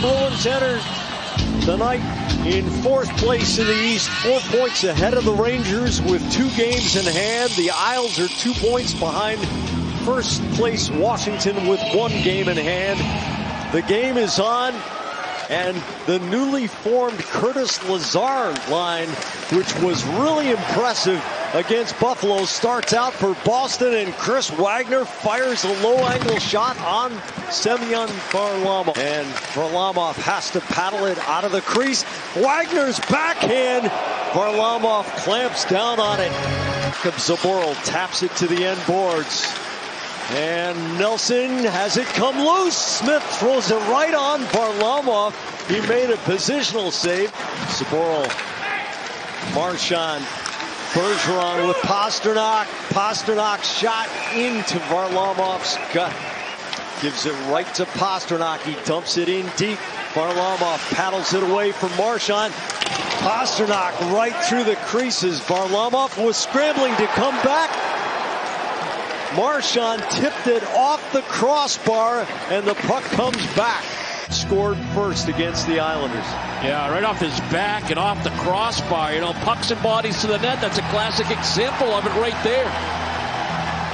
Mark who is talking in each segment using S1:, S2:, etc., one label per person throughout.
S1: Bruins enter the night in fourth place in the East, four points ahead of the Rangers with two games in hand. The Isles are two points behind first place Washington with one game in hand. The game is on and the newly formed Curtis Lazar line, which was really impressive against Buffalo, starts out for Boston, and Chris Wagner fires a low angle shot on Semyon Varlamov. And Varlamov has to paddle it out of the crease. Wagner's backhand. Varlamov clamps down on it. Zboril taps it to the end boards. And Nelson has it come loose. Smith throws it right on Varlamov. He made a positional save. Zboril, Marchand, Bergeron with Pastrnak. Pastrnak shot into Varlamov's gut. Gives it right to Pastrnak. He dumps it in deep. Varlamov paddles it away from Marchand. Pastrnak right through the creases. Varlamov was scrambling to come back. Marchand tipped it off the crossbar, and the puck comes back. Scored first against the Islanders.
S2: Yeah, right off his back and off the crossbar. You know, pucks and bodies to the net. That's a classic example of it right there.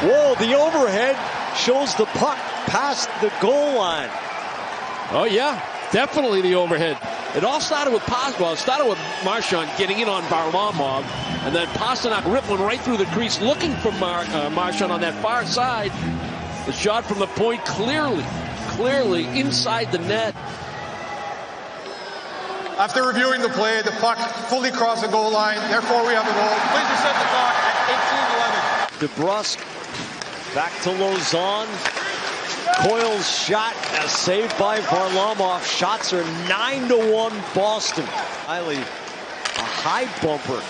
S1: Whoa, the overhead shows the puck past the goal line.
S2: Oh, yeah, definitely the overhead. It all started with Well, It started with Marchand getting in on Varlamov, and then Pastrnak rippling right through the crease, looking for Mar- uh, Marchand on that far side. The shot from the point clearly, clearly inside the net.
S3: After reviewing the play, the puck fully crossed the goal line. Therefore, we have a goal. Please reset the clock at
S1: 18-11. DeBrusk back to Lauzon. Coyle's shot, uh, a save by Varlamov. Shots are 9 to 1 Boston. Reilly, a high bumper.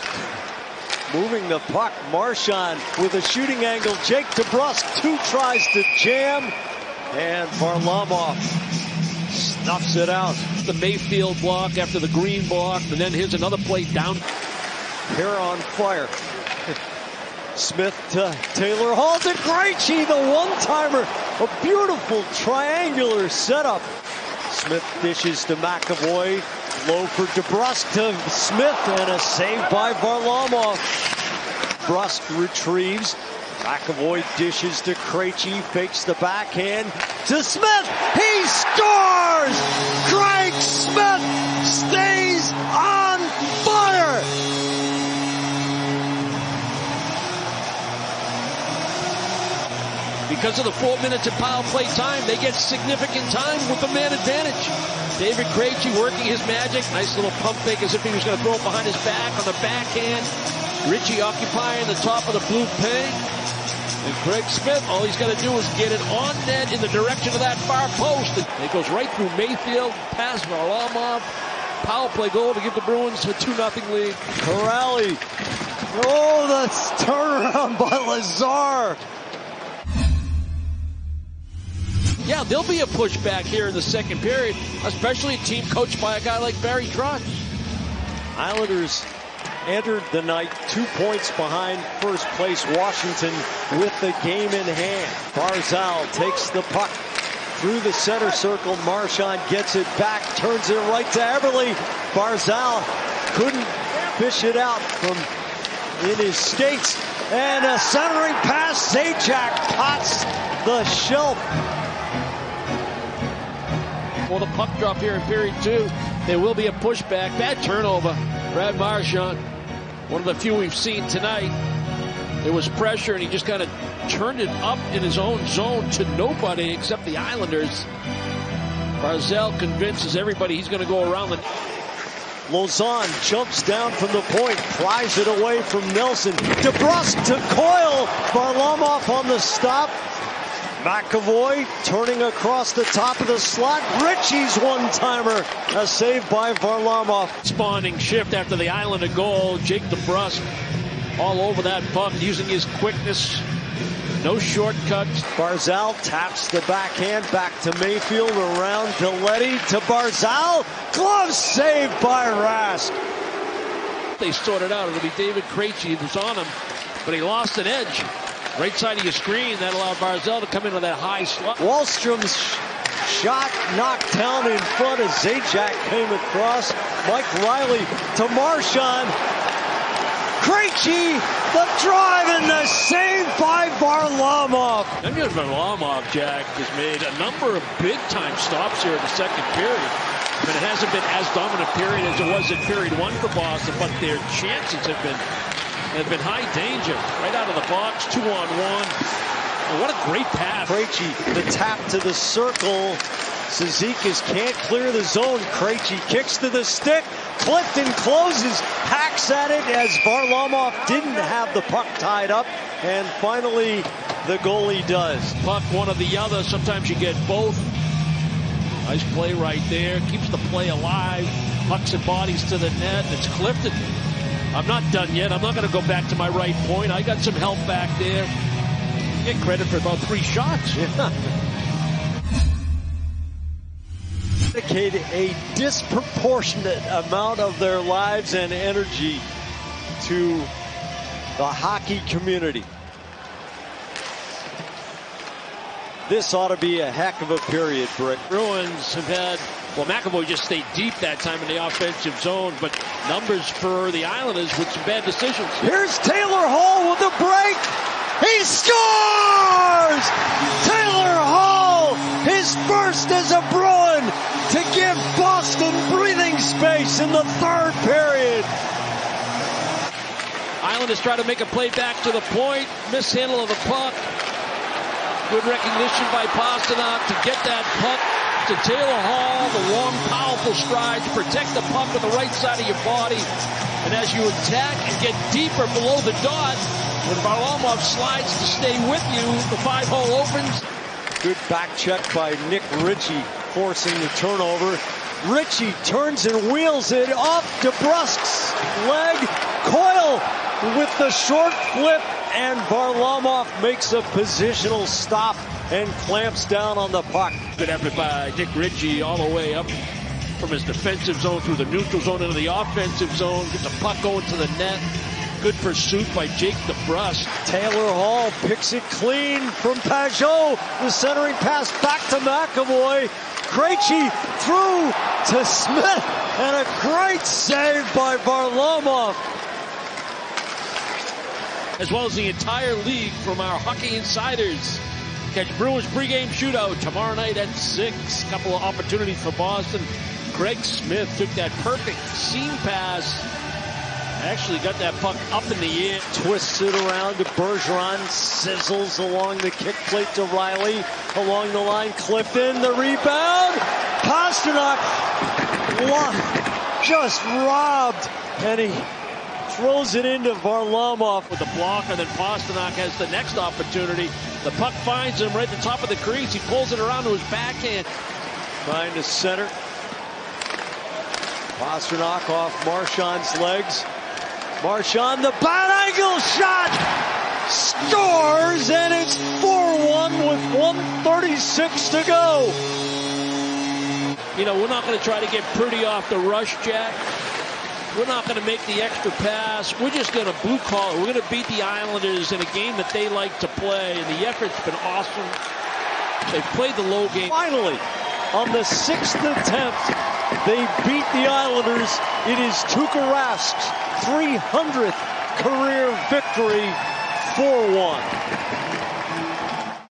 S1: Moving the puck, Marchand with a shooting angle. Jake DeBrusk, two tries to jam. And Varlamov snuffs it out.
S2: The Mayfield block after the Greene block, and then here's another play down.
S1: Here on fire. Smith to Taylor Hall to Krejci, the one-timer. A beautiful triangular setup. Smith dishes to McAvoy. Low for DeBrusk to Smith and a save by Varlamov. Brusque retrieves. McAvoy dishes to Krejci, fakes the backhand to Smith. He scores! Craig Smith
S2: Because of the four minutes of power play time, they get significant time with the man advantage. David Krejci working his magic. Nice little pump fake as if he was going to throw it behind his back on the backhand. Ritchie occupying the top of the blue paint. And Craig Smith, all he's got to do is get it on net in the direction of that far post. And it goes right through Mayfield, past Varlamov. Power play goal to give the Bruins a 2-0 lead.
S1: Kuraly. Oh, the turnaround by Lazar.
S2: Yeah, there'll be a pushback here in the second period, especially a team coached by a guy like Barry Trotz.
S1: Islanders entered the night two points behind first place Washington with the game in hand. Barzal takes the puck through the center circle. Marchand gets it back, turns it right to Eberle. Barzal couldn't fish it out from in his skates. And a centering pass, Zajac pots the shelf
S2: for the puck drop here in period two. There will be a pushback. Bad turnover. Brad Marchand, one of the few we've seen tonight. There was pressure, and he just kind of turned it up in his own zone to nobody except the Islanders. Barzal convinces everybody he's going to go around the.
S1: Lauzon jumps down from the point, pries it away from Nelson. DeBrusk to Coyle. Varlamov on the stop. McAvoy turning across the top of the slot. Ritchie's one-timer. A save by Varlamov.
S2: Spawning shift after the Islander goal. Jake DeBrusk all over that puck using his quickness. No shortcuts.
S1: Barzal taps the backhand back to Mayfield around to Leddy to Barzal. Glove saved by Rask.
S2: They sorted out. It'll be David Krejci who's on him, but he lost an edge. Right side of your screen, that allowed Barzal to come into that high slot.
S1: Wahlstrom's shot knocked down in front as Zajac came across. Mike Reilly to Marchand. Krejci, the drive and the save by Varlamov.
S2: Semyon Varlamov, Jack, has made a number of big-time stops here in the second period. But it hasn't been as dominant period as it was in period one for Boston, but their chances have been have been high danger. Right out of the box, two on one. And what a great pass.
S1: Krejci, the tap to the circle. Cizikas can't clear the zone. Krejci kicks to the stick. Clifton closes, hacks at it as Varlamov didn't have the puck tied up. And finally, the goalie does.
S2: Puck one or the other. Sometimes you get both. Nice play right there. Keeps the play alive. Pucks and bodies to the net. It's Clifton. I'm not done yet. I'm not going to go back to my right point. I got some help back there. Get credit for about three shots.
S1: Dedicate a disproportionate amount of their lives and energy to the hockey community. This ought to be a heck of a period, Brick.
S2: Bruins have had, well, McAvoy just stayed deep that time in the offensive zone, but numbers for the Islanders with some bad decisions.
S1: Here's Taylor Hall with the break. He scores! Taylor Hall, his first as a Bruin to give Boston breathing space in the third period.
S2: Islanders try to make a play back to the point. Mishandle of the puck. Good recognition by Pastrnak to get that puck to Taylor Hall. The long, powerful strides. Protect the pump with the right side of your body. And as you attack and get deeper below the dot, when Varlamov slides to stay with you, the five hole opens.
S1: Good back check by Nick Ritchie, forcing the turnover. Ritchie turns and wheels it off DeBrusk's leg. Coyle with the short flip, and Varlamov makes a positional stop and clamps down on the puck.
S2: Good effort by Nick Ritchie all the way up from his defensive zone through the neutral zone into the offensive zone. Gets the puck going to the net. Good pursuit by Jake DeBrusk.
S1: Taylor Hall picks it clean from Pageau. The centering pass back to McAvoy. Krejci through to Smith. And a great save by Varlamov.
S2: As well as the entire league from our hockey insiders. Catch Bruins pregame shootout tomorrow night at 6. Couple of opportunities for Boston. Craig Smith took that perfect seam pass Actually got that puck up in the air.
S1: Twists it around to Bergeron. Sizzles along the kick plate to Reilly. Along the line, Clifton. The rebound. Pastrnak. Just robbed. He throws it into Varlamov.
S2: With the block, and then Pastrnak has the next opportunity. The puck finds him right at the top of the crease. He pulls it around to his backhand.
S1: Trying to center. Pastrnak off Marchand's legs. Marchand, the bad angle shot, scores, and it's 4-1 with 136 to go.
S2: You know, we're not going to try to get pretty off the rush, Jack. We're not going to make the extra pass. We're just going to blue collar. We're going to beat the Islanders in a game that they like to play, and the effort's been awesome. They've played the low game.
S1: Finally, on the sixth attempt, they beat the Islanders. It is Tuukka Rask's 300th career victory 4-1.